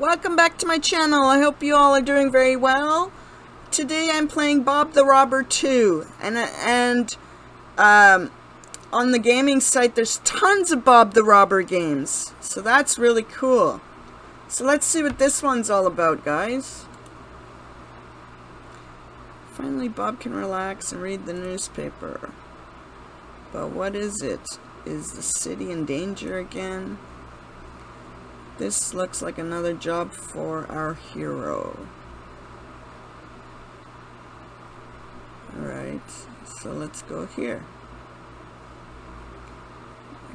Welcome back to my channel. I hope you all are doing very well. Today I'm playing Bob the Robber 2. And, and um, on the gaming site there's tons of Bob the Robber games. So that's really cool. So let's see what this one's all about, guys. Finally, Bob can relax and read the newspaper. But what is it? Is the city in danger again? This looks like another job for our hero. Alright, so let's go here.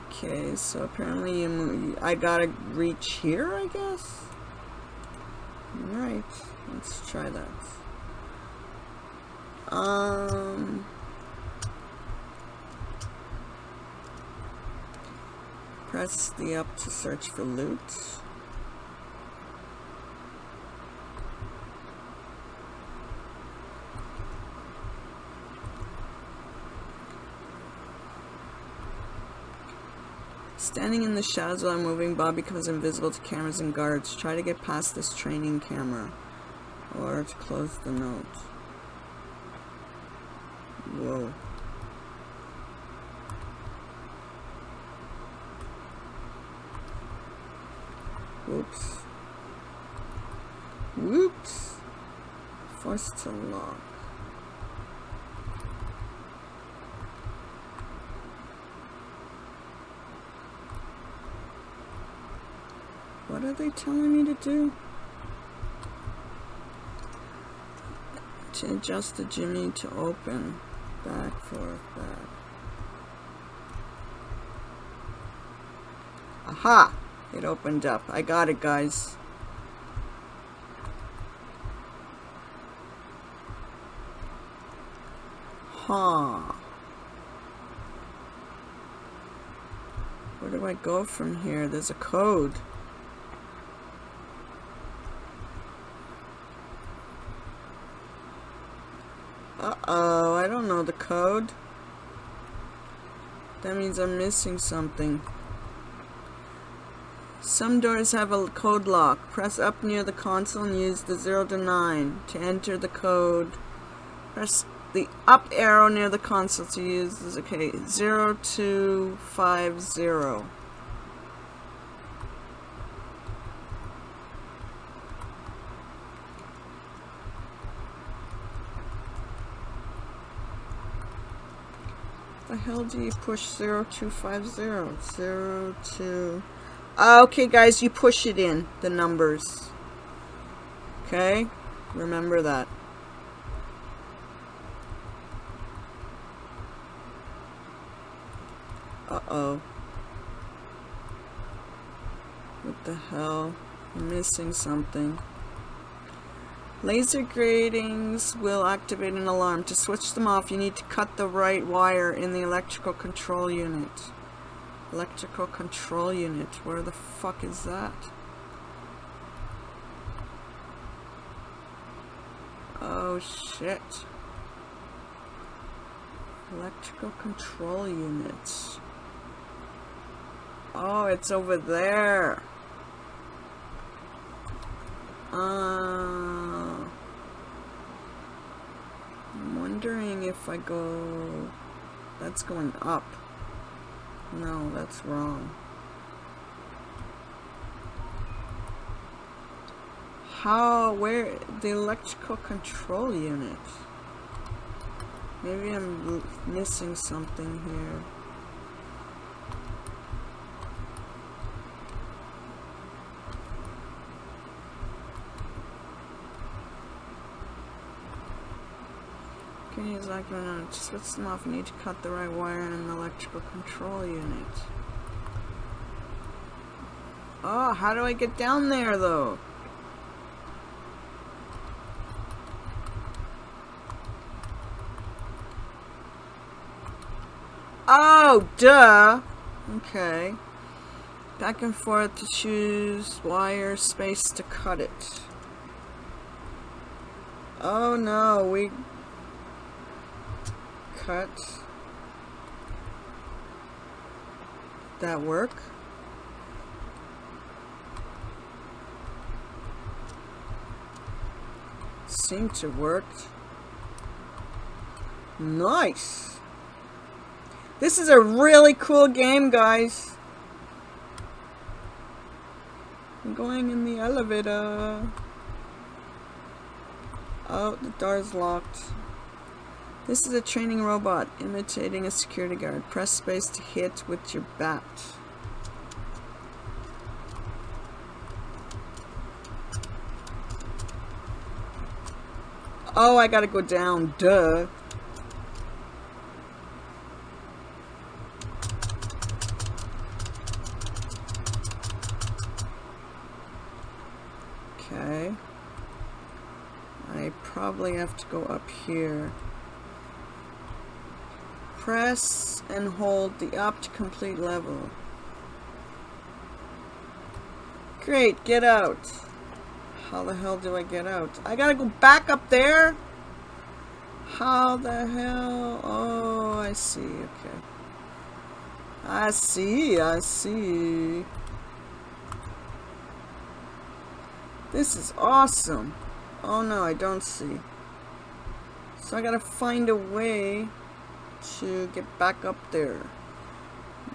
Okay, so apparently you I gotta reach here, I guess? Alright, let's try that. Um... Press the up to search for loot. Standing in the shadows while moving, Bob becomes invisible to cameras and guards. Try to get past this training camera. Or to close the note. Whoa. Whoops. Whoops. Forced to lock. What are they telling me to do? To adjust the Jimmy to open. Back, forth, back. Aha! It opened up. I got it, guys. Huh. Where do I go from here? There's a code. Uh-oh, I don't know the code. That means I'm missing something. Some doors have a code lock. Press up near the console and use the 0 to 9 to enter the code. Press the up arrow near the console to use this. Okay, 0 to 5 0. The hell do you push 0250? 02 Ah, okay, guys, you push it in, the numbers. Okay? Remember that. Uh-oh. What the hell? I'm missing something. Laser gratings will activate an alarm. To switch them off, you need to cut the right wire in the electrical control unit. Electrical control unit. Where the fuck is that? Oh shit. Electrical control units. Oh, it's over there. Uh, I'm wondering if I go... That's going up. No, that's wrong. How, where, the electrical control unit. Maybe I'm missing something here. Okay, he's like, no, no, just switch them off. You need to cut the right wire in the electrical control unit. Oh, how do I get down there, though? Oh, duh! Okay. Back and forth to choose wire space to cut it. Oh no, we cut. That work? seem to work. Nice. This is a really cool game, guys. I'm going in the elevator. Oh, the door's locked. This is a training robot imitating a security guard. Press space to hit with your bat. Oh, I gotta go down. Duh. Okay. I probably have to go up here. Press and hold the up to complete level. Great, get out. How the hell do I get out? I gotta go back up there? How the hell? Oh, I see, okay. I see, I see. This is awesome. Oh no, I don't see. So I gotta find a way to get back up there.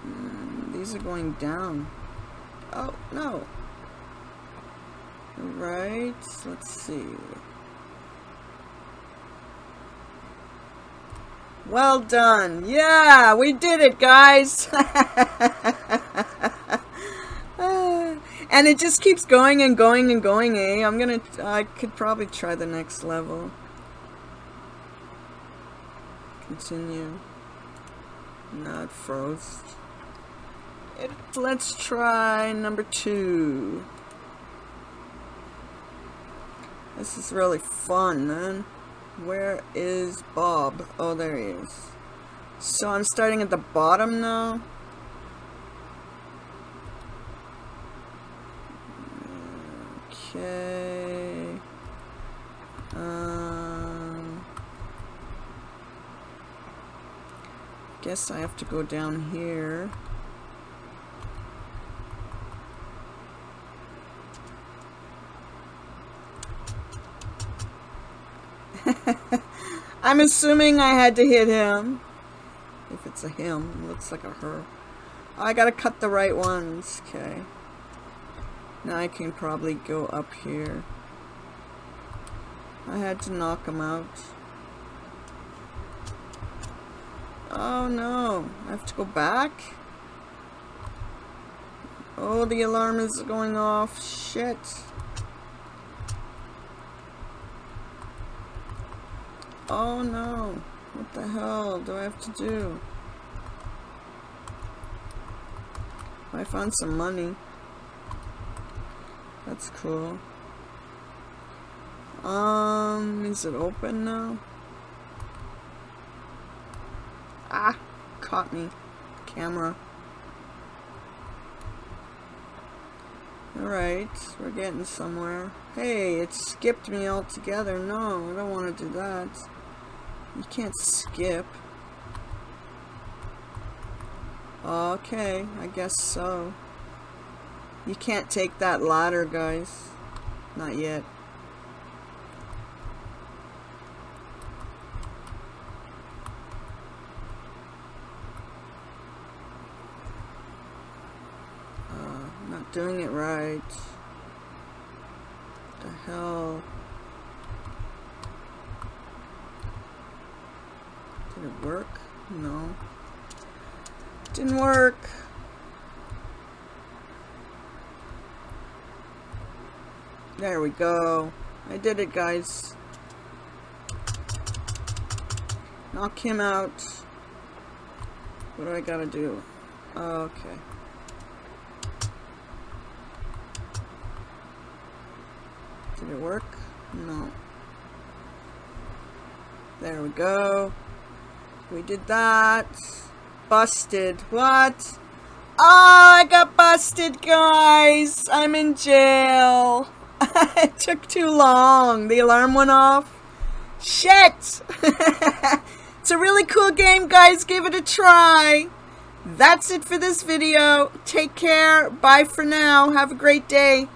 Mm, these are going down. Oh, no. Right, let's see. Well done. Yeah, we did it, guys. and it just keeps going and going and going, eh? I'm gonna, I could probably try the next level. Continue. Not froze. It, let's try number two. This is really fun, man. Where is Bob? Oh, there he is. So I'm starting at the bottom now. Okay. Um, guess I have to go down here. I'm assuming I had to hit him. If it's a him, looks like a her. I gotta cut the right ones. Okay. Now I can probably go up here. I had to knock him out. Oh no, I have to go back? Oh, the alarm is going off. Shit. Oh no. What the hell do I have to do? I found some money. That's cool. Um, is it open now? Caught me. Camera. Alright, we're getting somewhere. Hey, it skipped me altogether. No, I don't want to do that. You can't skip. Okay, I guess so. You can't take that ladder, guys. Not yet. Uh, not doing it right. What the hell? Did it work? No. Didn't work. There we go. I did it, guys. Knock him out. What do I gotta do? Okay. Did it work? No. There we go. We did that. Busted. What? Oh, I got busted, guys. I'm in jail. it took too long. The alarm went off. Shit! it's a really cool game, guys. Give it a try. That's it for this video. Take care. Bye for now. Have a great day.